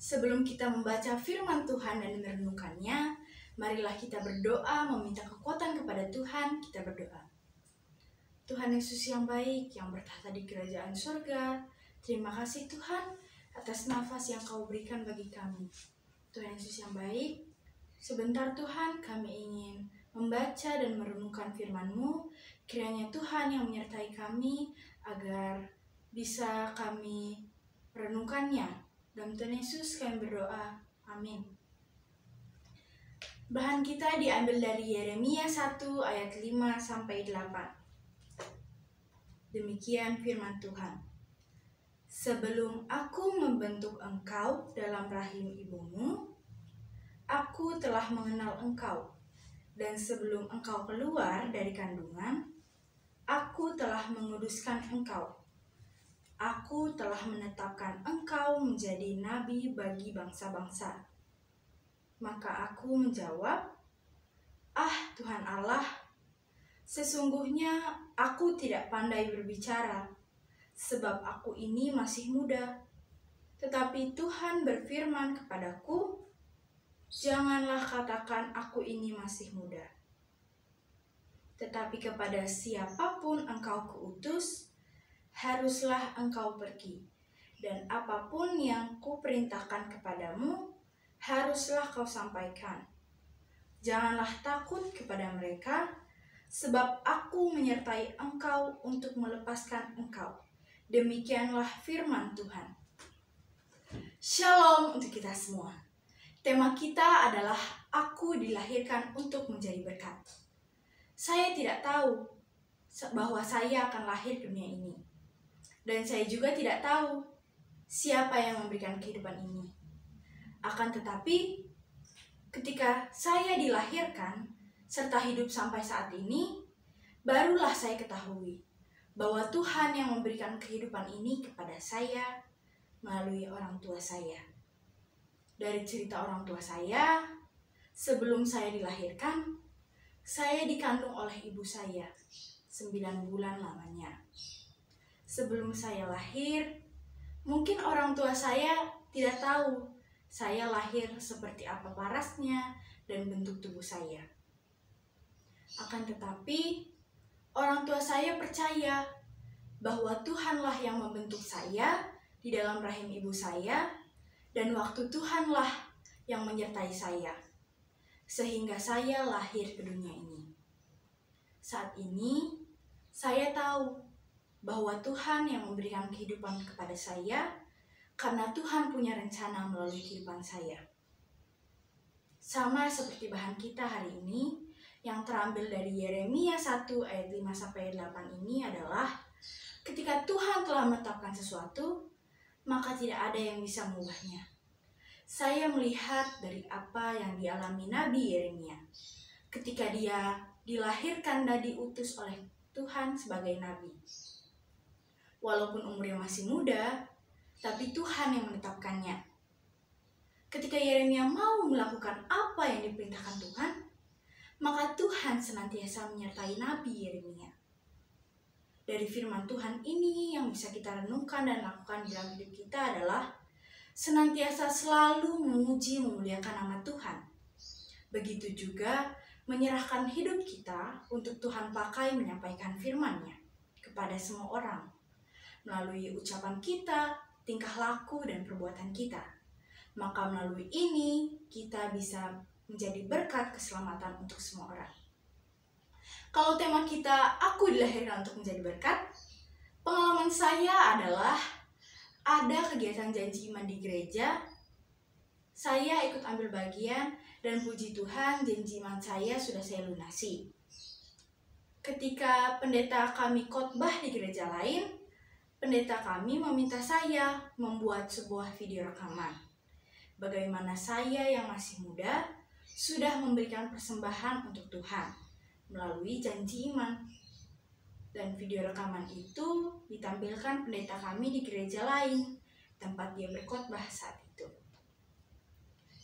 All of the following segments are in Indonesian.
Sebelum kita membaca firman Tuhan dan merenungkannya, marilah kita berdoa meminta kekuatan kepada Tuhan. Kita berdoa. Tuhan Yesus yang baik, yang bertahta di kerajaan surga, terima kasih Tuhan atas nafas yang kau berikan bagi kami. Tuhan Yesus yang baik, sebentar Tuhan kami ingin membaca dan merenungkan firman-Mu. Kiranya Tuhan yang menyertai kami agar bisa kami renungkannya. Dalam Tuhan Yesus kami berdoa. Amin. Bahan kita diambil dari Yeremia 1 ayat 5 sampai 8. Demikian firman Tuhan. Sebelum aku membentuk engkau dalam rahim ibumu, aku telah mengenal engkau. Dan sebelum engkau keluar dari kandungan, aku telah menguduskan engkau Aku telah menetapkan engkau menjadi nabi bagi bangsa-bangsa. Maka aku menjawab, Ah Tuhan Allah, sesungguhnya aku tidak pandai berbicara, sebab aku ini masih muda. Tetapi Tuhan berfirman kepadaku, Janganlah katakan aku ini masih muda. Tetapi kepada siapa pun engkau kuutus, haruslah engkau pergi. Dan apa pun yang kuperintahkan kepadamu, haruslah kau sampaikan. Janganlah takut kepada mereka, sebab aku menyertai engkau untuk melepaskan engkau. Demikianlah firman Tuhan. Shalom untuk kita semua. Tema kita adalah aku dilahirkan untuk menjadi berkat. Saya tidak tahu bahwa saya akan lahir dunia ini dan saya juga tidak tahu siapa yang memberikan kehidupan ini. Akan tetapi, ketika saya dilahirkan serta hidup sampai saat ini, barulah saya ketahui bahwa Tuhan yang memberikan kehidupan ini kepada saya melalui orang tua saya. Dari cerita orang tua saya, sebelum saya dilahirkan, saya dikandung oleh ibu saya, sembilan bulan lamanya sebelum saya lahir, mungkin orang tua saya tidak tahu saya lahir seperti apa parasnya dan bentuk tubuh saya. Akan tetapi, orang tua saya percaya bahwa Tuhanlah yang membentuk saya di dalam rahim ibu saya, dan waktu Tuhanlah yang menyertai saya, sehingga saya lahir ke dunia ini. Saat ini, saya tahu bahwa Tuhan yang memberikan kehidupan kepada saya karena Tuhan punya rencana melalui kehidupan saya. Sama seperti bahan kita hari ini yang terambil dari Yeremia 1 ayat 5 sampai 8 ini adalah ketika Tuhan telah menetapkan sesuatu, maka tidak ada yang bisa mengubahnya. Saya melihat dari apa yang dialami Nabi Yeremia ketika dia dilahirkan dan diutus oleh Tuhan sebagai nabi walaupun umurnya masih muda, tapi Tuhan yang menetapkannya. Ketika Yeremia mau melakukan apa yang diperintahkan Tuhan, maka Tuhan senantiasa menyertai Nabi Yeremia. Dari firman Tuhan ini yang bisa kita renungkan dan lakukan dalam hidup kita adalah senantiasa selalu memuji memuliakan nama Tuhan. Begitu juga menyerahkan hidup kita untuk Tuhan pakai menyampaikan firman-Nya kepada semua orang melalui ucapan kita, tingkah laku, dan perbuatan kita. Maka melalui ini kita bisa menjadi berkat keselamatan untuk semua orang. Kalau tema kita aku dilahirkan untuk menjadi berkat, pengalaman saya adalah ada kegiatan janji iman di gereja. Saya ikut ambil bagian dan puji Tuhan janji iman saya sudah saya lunasi. Ketika pendeta kami khotbah di gereja lain, pendeta kami meminta saya membuat sebuah video rekaman. Bagaimana saya yang masih muda sudah memberikan persembahan untuk Tuhan melalui janji iman. Dan video rekaman itu ditampilkan pendeta kami di gereja lain, tempat dia berkhotbah saat itu.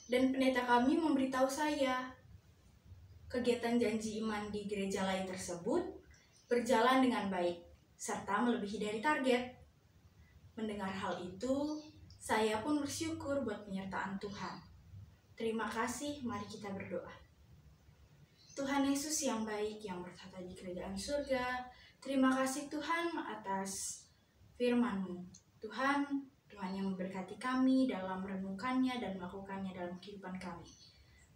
Dan pendeta kami memberitahu saya, kegiatan janji iman di gereja lain tersebut berjalan dengan baik serta melebihi dari target. Mendengar hal itu, Saya pun bersyukur buat penyertaan Tuhan. Terima kasih, mari kita berdoa. Tuhan Yesus yang baik yang bertata di kerajaan surga, terima kasih Tuhan atas firman-Mu. Tuhan, Tuhan yang memberkati kami dalam merenungkannya dan melakukannya dalam kehidupan kami.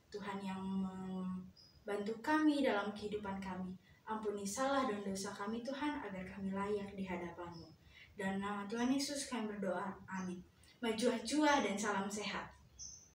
Tuhan yang membantu kami dalam kehidupan kami. Ampuni salah dan dosa kami Tuhan agar kami layak di hadapan-Mu. Dan nama Tuhan Yesus kami berdoa. Amin. Maju jua dan salam sehat.